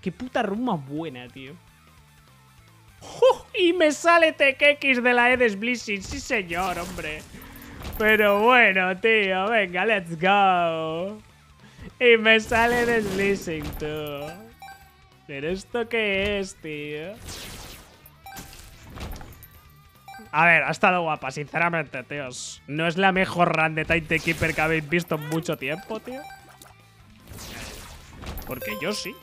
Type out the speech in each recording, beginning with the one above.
Qué puta run buena, tío. Y me sale TKX de la Edes Blizzing. Sí, señor, hombre. Pero bueno, tío. Venga, let's go. Y me sale Edes Blizzing, tú. ¿Pero esto qué es, tío? A ver, ha estado guapa, sinceramente, tíos. No es la mejor run de Tide Keeper que habéis visto en mucho tiempo, tío. Porque yo sí.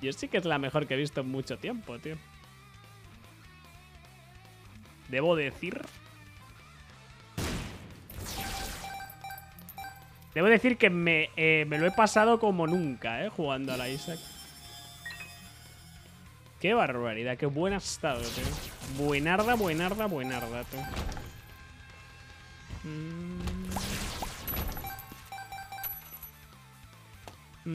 Yo sí que es la mejor que he visto en mucho tiempo, tío. Debo decir... Debo decir que me, eh, me lo he pasado como nunca, eh, jugando a la Isaac. Qué barbaridad, qué buena estado, tío. Buenarda, buenarda, buenarda, tío. No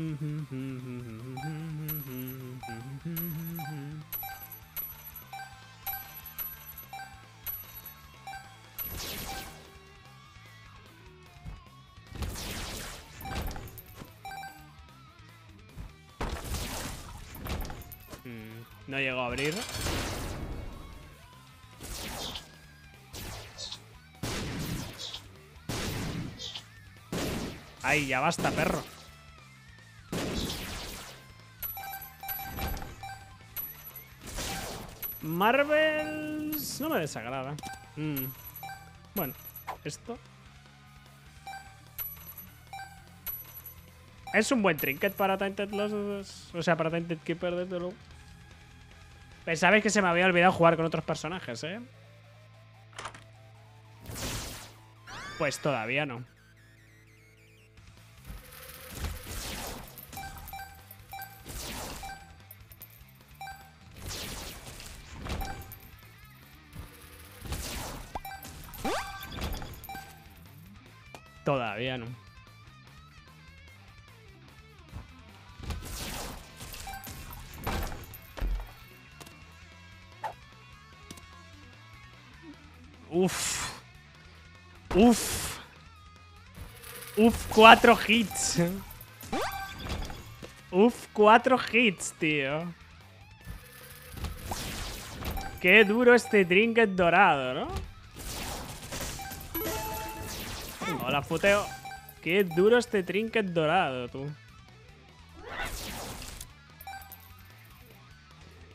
llegó a abrir. Ay, ya basta, perro. Marvels no me desagrada. Mm. Bueno, esto. Es un buen trinket para Tainted Lost. O sea, para Tainted Keeper, desde luego. Pensabais que se me había olvidado jugar con otros personajes, ¿eh? Pues todavía no. Uf. Uf, cuatro hits. Uf, cuatro hits, tío. Qué duro este trinket dorado, ¿no? Hola, futeo. Qué duro este trinket dorado, tú.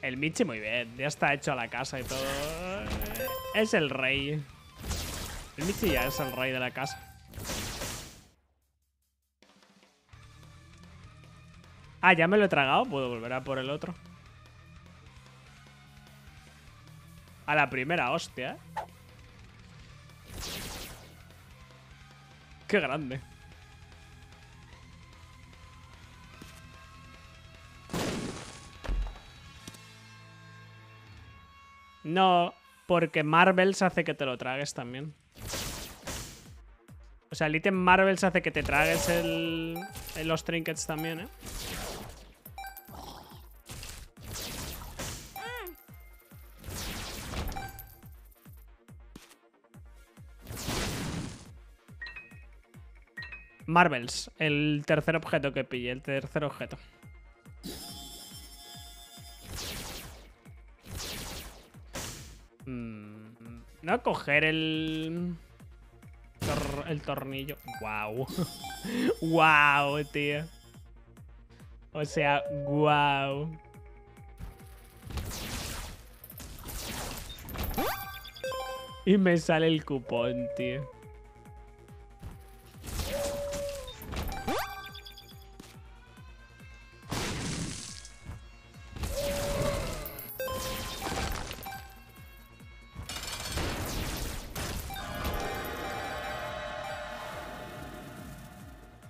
El Michi muy bien. Ya está hecho a la casa y todo. Es el rey. El Michi ya es el rey de la casa. Ah, ya me lo he tragado. Puedo volver a por el otro. A la primera hostia. Qué grande. No, porque Marvels hace que te lo tragues también. O sea, el ítem Marvels hace que te tragues el, los trinkets también, ¿eh? Marvels, el tercer objeto que pille, el tercer objeto. Mm, no coger el... el tornillo. Wow. wow, tío. O sea, wow. Y me sale el cupón, tío.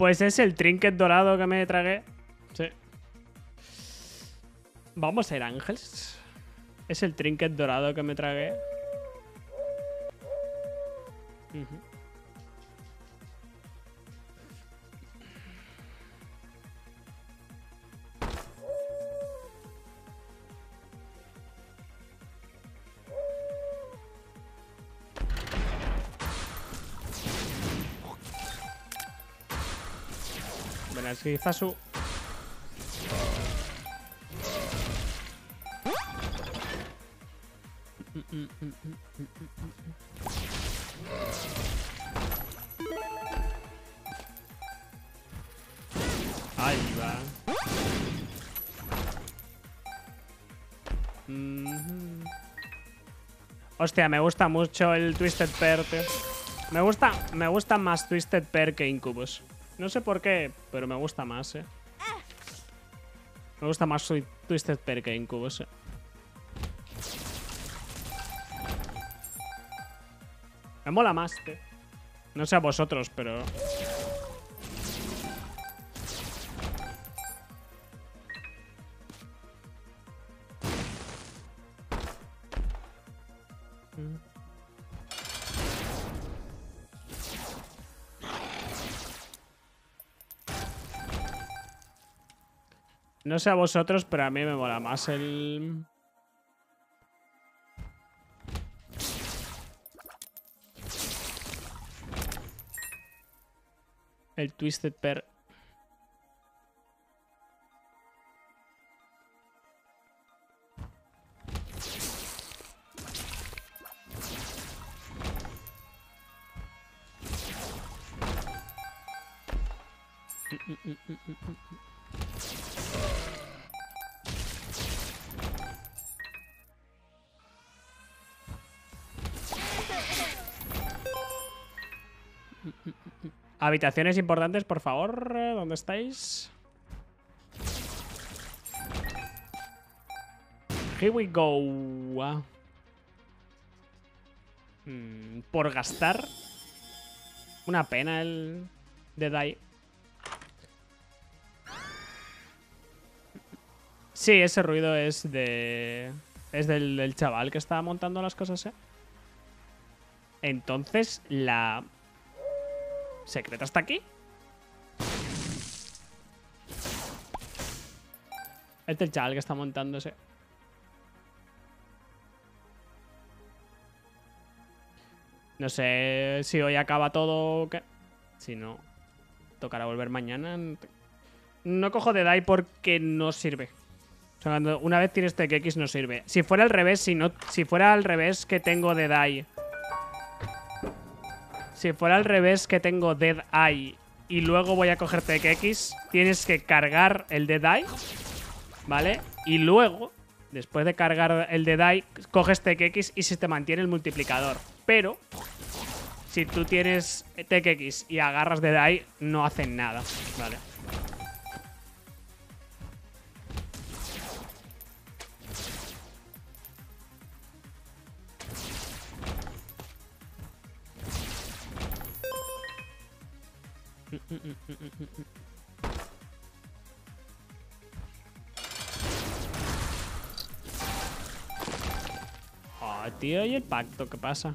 Pues es el trinket dorado que me tragué. Sí. Vamos a ir ángeles. Es el trinket dorado que me tragué. Sí, Zasu. Ahí va. Hostia, me gusta mucho el Twisted Pair, tío. Me gusta, me gusta más Twisted Pair que Incubus. No sé por qué, pero me gusta más, eh. Me gusta más Twi- Twisted Pair que Incubus, eh. Me mola más, tío. No sé a vosotros, pero... No sé a vosotros, pero a mí me mola más el... El Twisted Pair. Habitaciones importantes, por favor. ¿Dónde estáis? Here we go. Mm, por gastar. Una pena el de Die. Sí, ese ruido es de... Es del, del chaval que estaba montando las cosas, ¿eh? Entonces, la... ¿Secreta está aquí? Este es el chaval que está montándose. No sé si hoy acaba todo o qué. Si no, tocará volver mañana. No cojo de DAI porque no sirve. Una vez tienes TKX no sirve. Si fuera al revés, si no, si fuera al revés que tengo de DAI. Si fuera al revés que tengo Dead Eye y luego voy a coger TKX, tienes que cargar el Dead Eye, ¿vale? Y luego, después de cargar el Dead Eye, coges TKX y se te mantiene el multiplicador. Pero, si tú tienes TKX y agarras Dead Eye, no hacen nada, ¿vale? Oh, tío, ¿y el pacto qué pasa?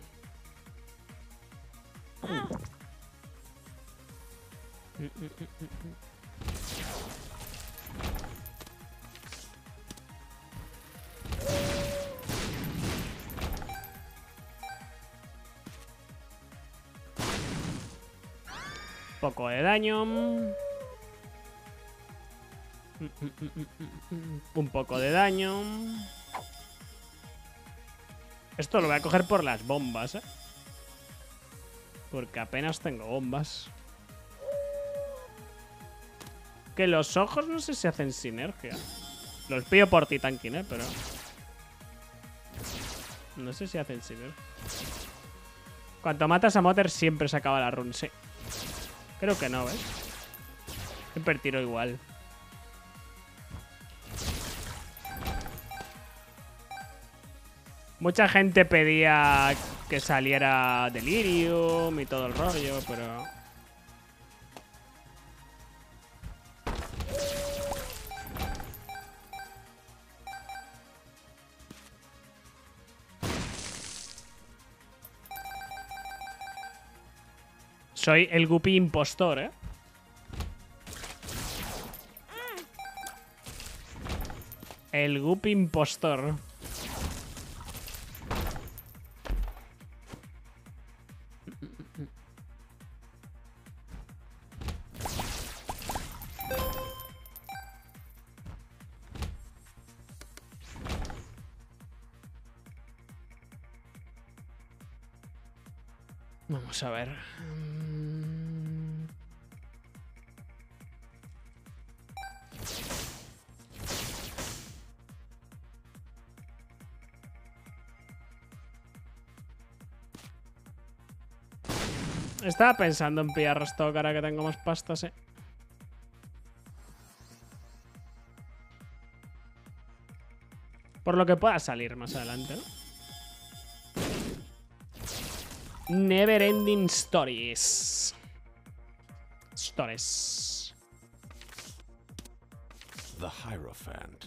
Poco de daño. Un poco de daño. Esto lo voy a coger por las bombas, ¿eh? Porque apenas tengo bombas. Que los ojos no sé si hacen sinergia. Los pillo por ti, Tankin, ¿eh? Pero... No sé si hacen sinergia. Cuanto matas a Motter siempre se acaba la run, sí. Creo que no, ¿ves? Siempre tiro igual. Mucha gente pedía que saliera Delirium y todo el rollo, pero... Soy el Guppy impostor, ¿eh? El Guppy impostor. Estaba pensando en pillar stock ahora que tengo más pastas, eh. Por lo que pueda salir más adelante, ¿no? Never Ending Stories. Stories. The Hierophant.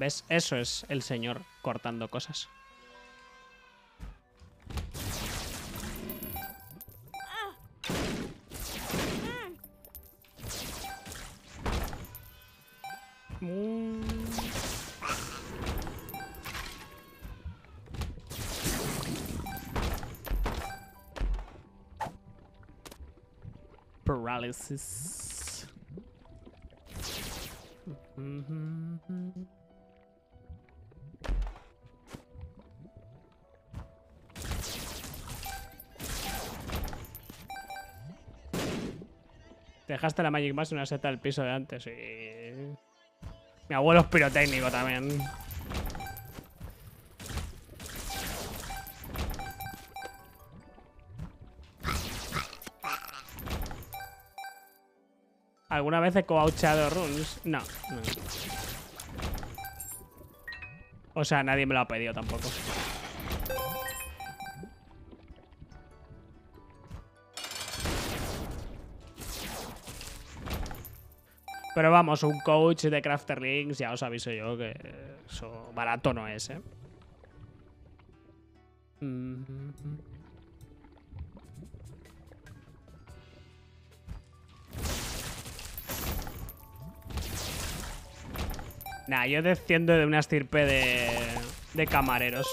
¿Ves? Eso es el señor cortando cosas. Mm. Paralysis. Mhm. Dejaste la Magic Mask en una seta del piso de antes y... Mi abuelo es pirotécnico también. ¿Alguna vez he coachado runes? No, no. O sea, nadie me lo ha pedido tampoco. Pero vamos, un coach de Crafterlings, ya os aviso yo que eso barato no es, ¿eh? Nah, yo desciendo de una estirpe de, de camareros.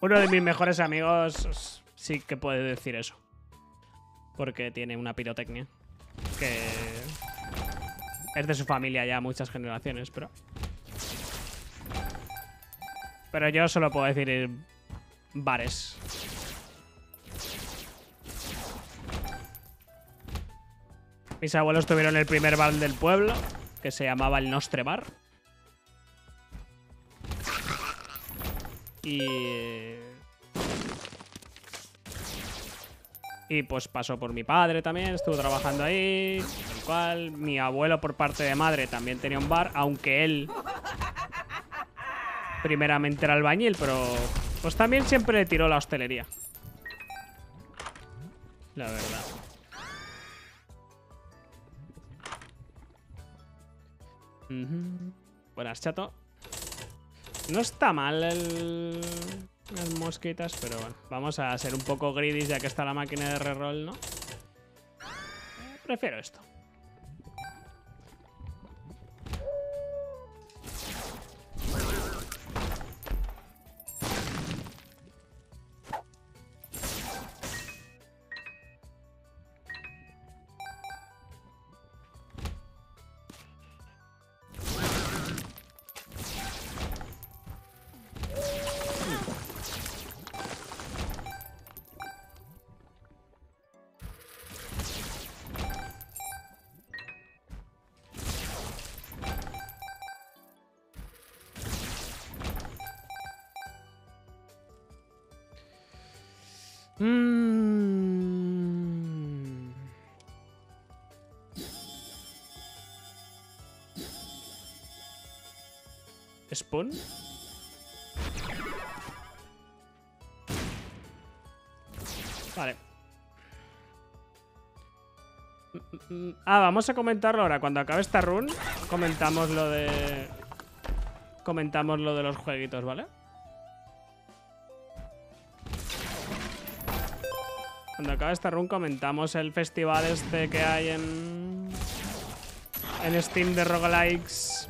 Uno de mis mejores amigos sí que puede decir eso. Porque tiene una pirotecnia. Que es de su familia ya muchas generaciones, pero... Pero yo solo puedo decir bares. Mis abuelos tuvieron el primer bar del pueblo, que se llamaba el Nostre Bar. Y... Y pues pasó por mi padre también, estuvo trabajando ahí, el cual mi abuelo por parte de madre también tenía un bar, aunque él primeramente era albañil, pero pues también siempre le tiró la hostelería. La verdad. Ujú. Buenas, chato. No está mal el... Las mosquitas, pero bueno. Vamos a ser un poco greedy ya que está la máquina de reroll, ¿no? Prefiero esto. Vale. Mm, mm, mm. Ah, vamos a comentarlo ahora. Cuando acabe esta run, comentamos lo de... Comentamos lo de los jueguitos, ¿vale? Cuando acabe esta run comentamos el festival este que hay en... En Steam de roguelikes.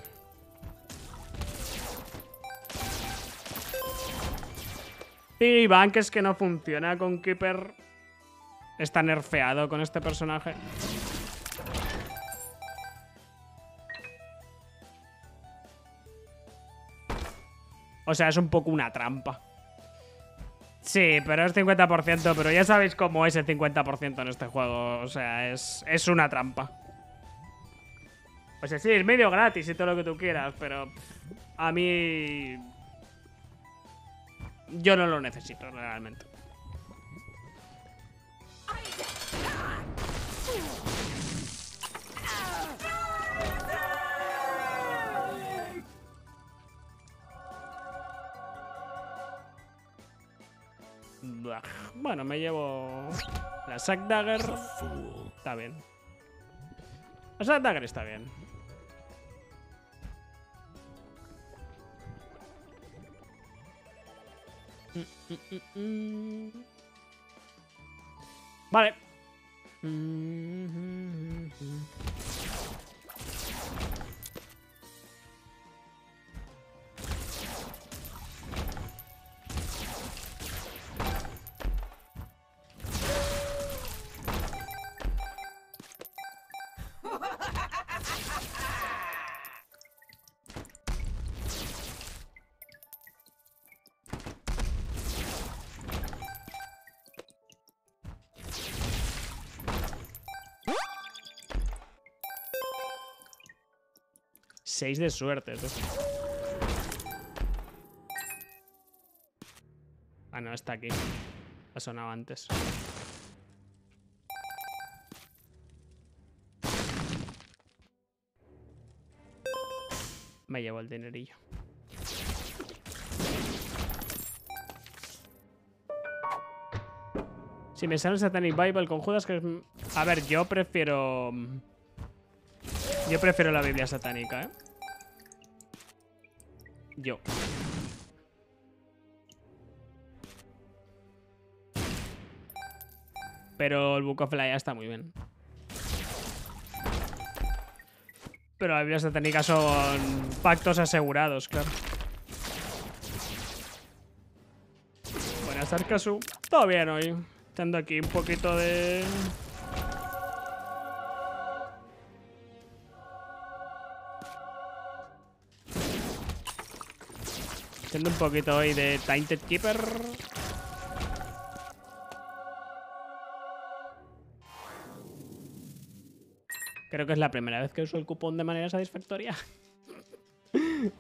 Iván, que es que no funciona con Keeper está nerfeado con este personaje. O sea, es un poco una trampa. Sí, pero es 50%, pero ya sabéis cómo es el 50% en este juego. O sea, es, es una trampa. O sea, sí, es medio gratis y todo lo que tú quieras, pero a mí... Yo no lo necesito realmente. Bueno, me llevo la Sack Dagger. Está bien. La Sack Dagger está bien. Vale. Seis de suerte. tú. Ah, no, está aquí. Ha sonado antes. Me llevo el dinerillo. Si me sale Satanic Bible con Judas, que es... A ver, yo prefiero... Yo prefiero la Biblia satánica, ¿eh? Yo. Pero el Book of Light está muy bien. Pero la Biblia satánica son pactos asegurados, claro. Buenas, Arkasu. Todo bien hoy. Echando aquí un poquito de... Haciendo un poquito hoy de Tainted Keeper. Creo que es la primera vez que uso el cupón de manera satisfactoria.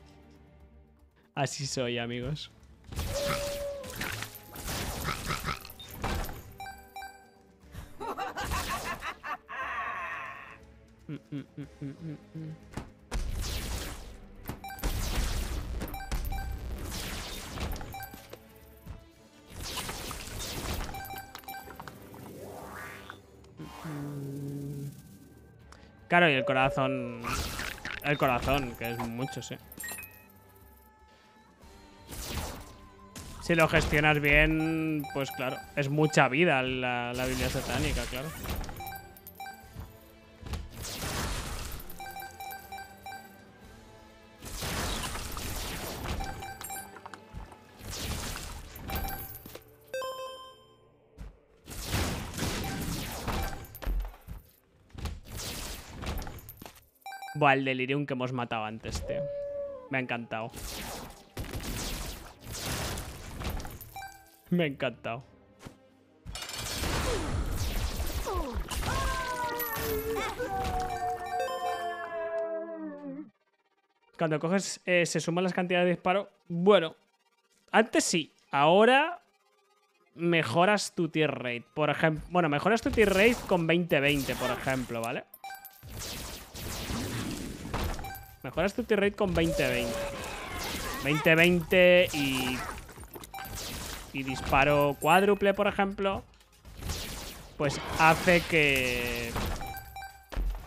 Así soy, amigos. Mm, mm, mm, Claro, y el corazón... El corazón, que es mucho, sí. Si lo gestionas bien, pues claro, es mucha vida la, la Biblia satánica, claro. Buah, el delirium que hemos matado antes, tío. Me ha encantado. Me ha encantado. Cuando coges, eh, se suman las cantidades de disparo. Bueno, antes sí. Ahora mejoras tu tier rate. Por ejemplo, bueno, mejoras tu tier rate con 20-20, por ejemplo, ¿vale? Mejoras tu tier rate con 20-20. 20-20 y... Y disparo cuádruple, por ejemplo. Pues hace que...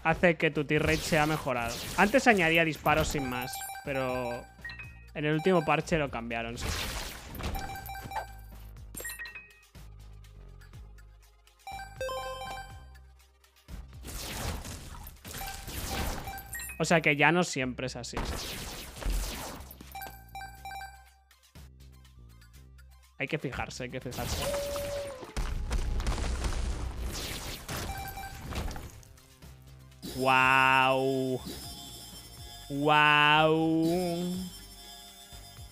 Hace que tu tier rate sea mejorado. Antes añadía disparos sin más, pero... En el último parche lo cambiaron, sí. O sea que ya no siempre es así. Hay que fijarse, hay que fijarse. ¡Wow! ¡Wow!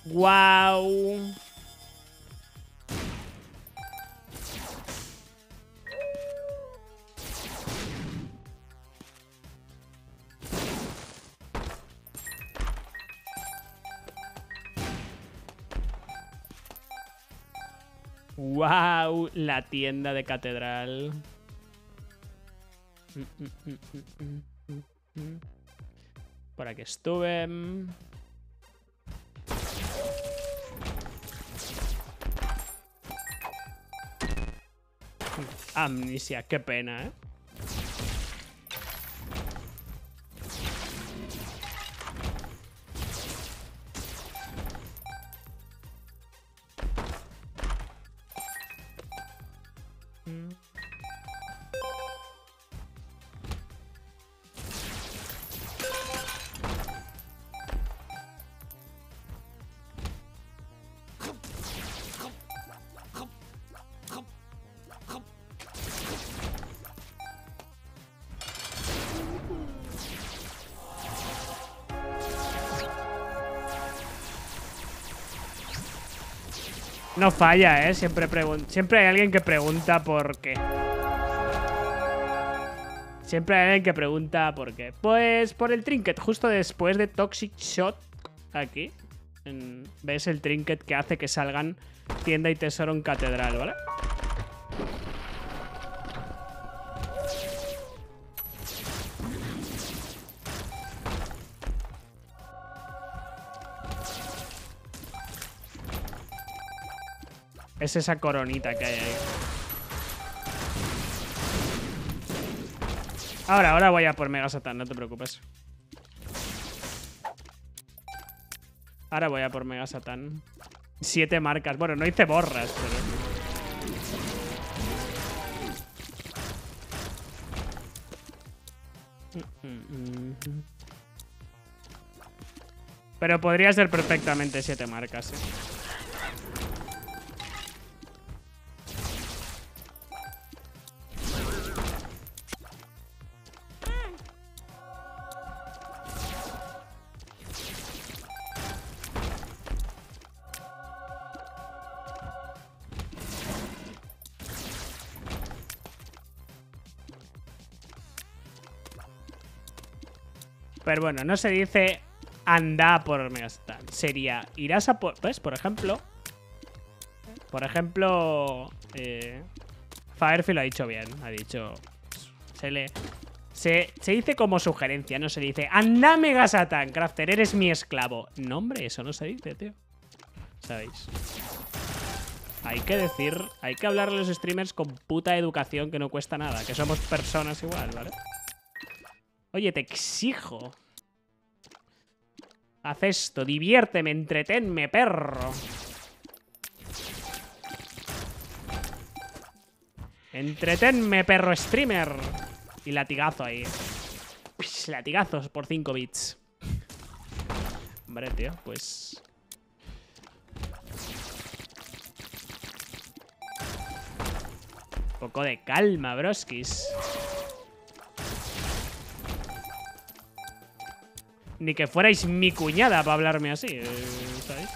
¡Wow! Wow, la tienda de catedral. Por aquí estuve. Amnesia, qué pena, ¿eh? No falla, ¿eh? Siempre, siempre hay alguien que pregunta por qué. Siempre hay alguien que pregunta por qué. Pues por el trinket, justo después de Toxic Shot, aquí. ¿Ves el trinket que hace que salgan tienda y tesoro en catedral, ¿vale? Es esa coronita que hay ahí. Ahora, ahora voy a por Mega Satan, no te preocupes. Ahora voy a por Mega Satan. Siete marcas. Bueno, no hice borras, pero... Pero podría ser perfectamente siete marcas, ¿eh? Pero bueno, no se dice anda por Megastar. Sería, irás a por... ¿Ves? Por ejemplo... Por ejemplo... Eh, lo ha dicho bien. Ha dicho... Se le... Se, se, dice como sugerencia, no se dice Anda Mega Satan, Crafter, eres mi esclavo No, hombre, eso no se dice, tío ¿Sabéis? Hay que decir, hay que hablar a los streamers con puta educación que no cuesta nada Que somos personas igual, ¿vale? Oye, te exijo Haz esto, diviérteme, entretenme, perro. Entretenme, perro streamer. Y latigazo ahí. latigazos por 5 bits. Hombre, tío, pues... Un poco de calma, broskis. Ni que fuerais mi cuñada para hablarme así, eh, ¿sabéis?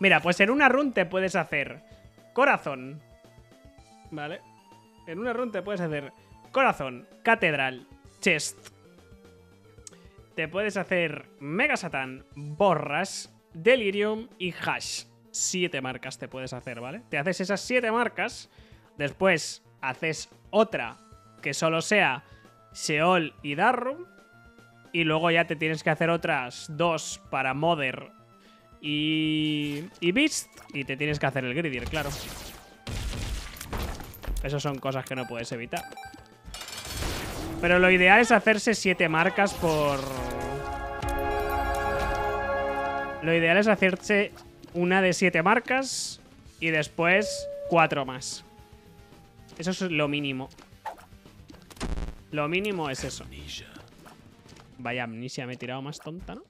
Mira, pues en una run te puedes hacer corazón. ¿Vale? En una run te puedes hacer corazón, catedral, chest. Te puedes hacer Mega Satan, borras, delirium y hash. Siete marcas te puedes hacer, ¿vale? Te haces esas siete marcas Después haces otra que solo sea Seol y Darrum. Y luego ya te tienes que hacer otras dos para Mother y, y Beast. Y te tienes que hacer el Gridir, claro. Esas son cosas que no puedes evitar. Pero lo ideal es hacerse siete marcas por... Lo ideal es hacerse una de siete marcas y después cuatro más. Eso es lo mínimo. Lo mínimo es eso. Vaya amnesia, me he tirado más tonta, ¿no?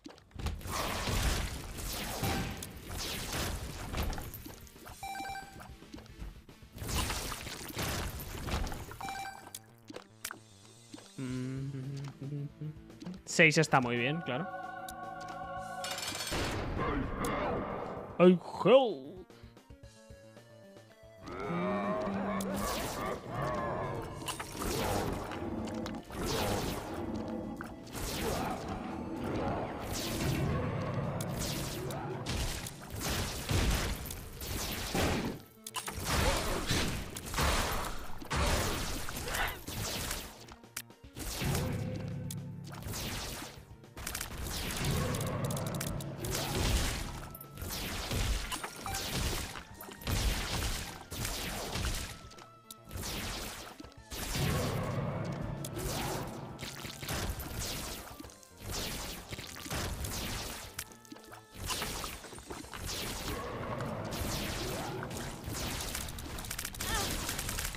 Seis está muy bien, claro.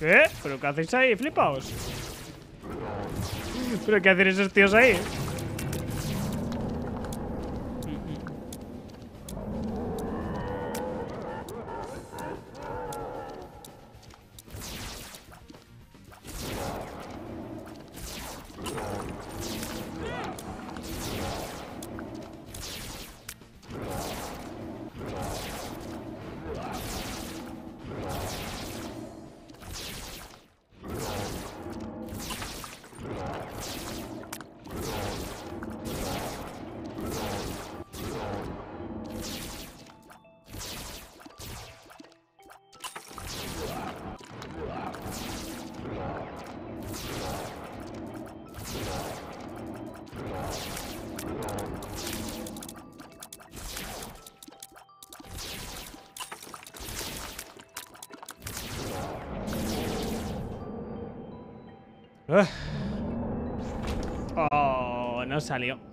¿Qué? ¿Pero qué hacéis ahí? Flipaos. ¿Pero qué hacen esos tíos ahí? No salió.